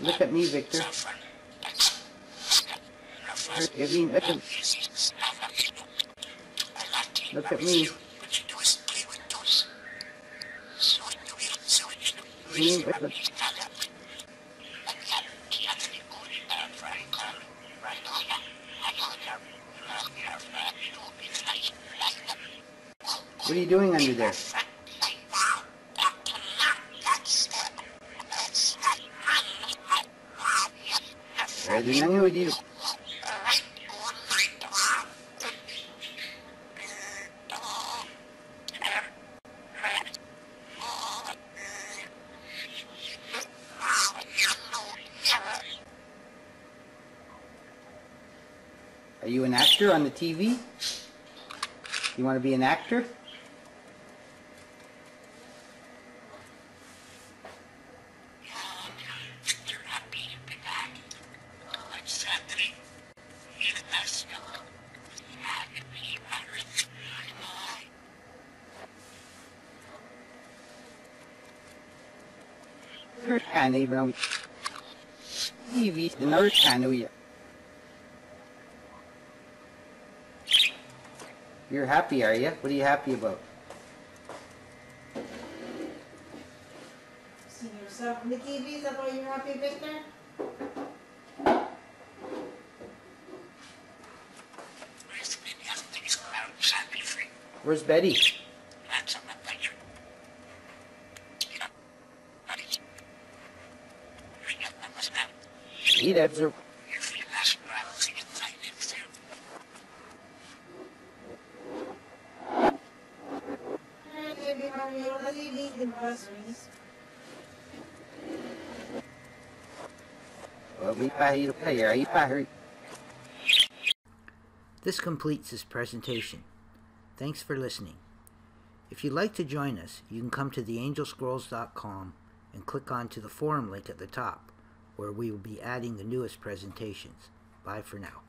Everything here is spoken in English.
Look at me, Victor. Look at, look at me. What are you doing under there? I do not know what you Are you an actor on the TV? You want to be an actor? Hur ibang TV, another channel yet. You're happy, are you? What are you happy about? See yourself on the TV, is that why you're happy, Victor? Where's Betty? He that's how you on the TV? The groceries. Well. This completes this presentation. Thanks for listening. If you'd like to join us, you can come to theangelscrolls.com and click on to the forum link at the top, where we will be adding the newest presentations. Bye for now.